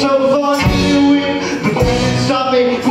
So over for you. can't stop me.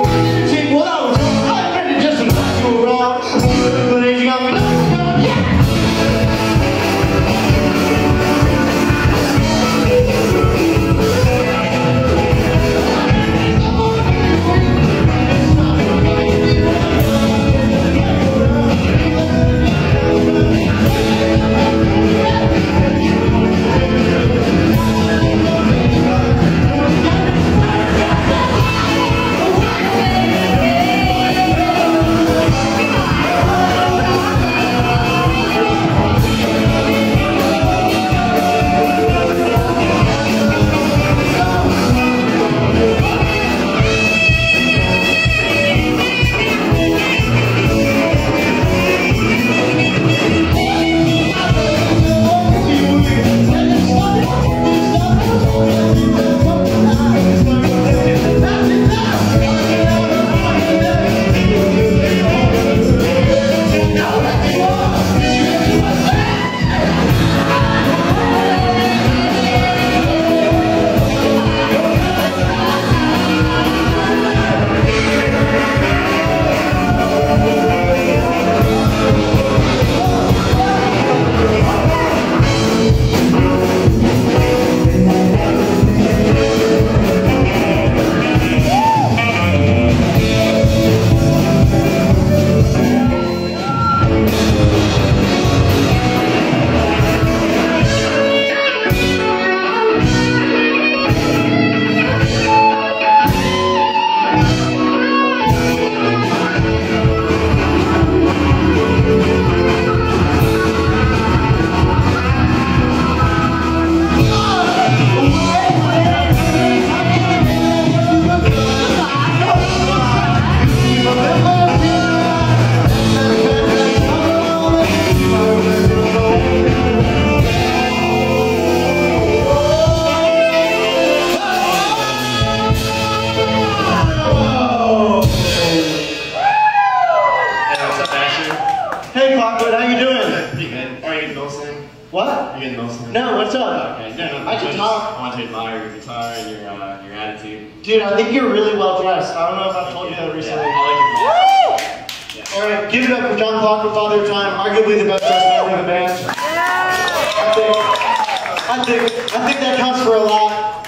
What? Are you getting Milson? No, what's up? Okay, no, no. I can talk. I want to admire your guitar and your uh, your attitude. Dude, I think you're really well dressed. I don't know if I've told you that recently. Yeah, I like your All right, give it up for John Clockwood, Father of Time, arguably the best dressed member of the band. I think, I think, I think that counts for a lot.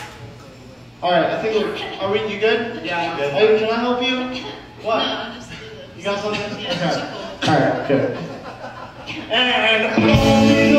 All right, I think we're. Are we? You good? Yeah, I'm good. Hey, can I help you? What? No, just You got something? Yeah, Okay. All right, good. And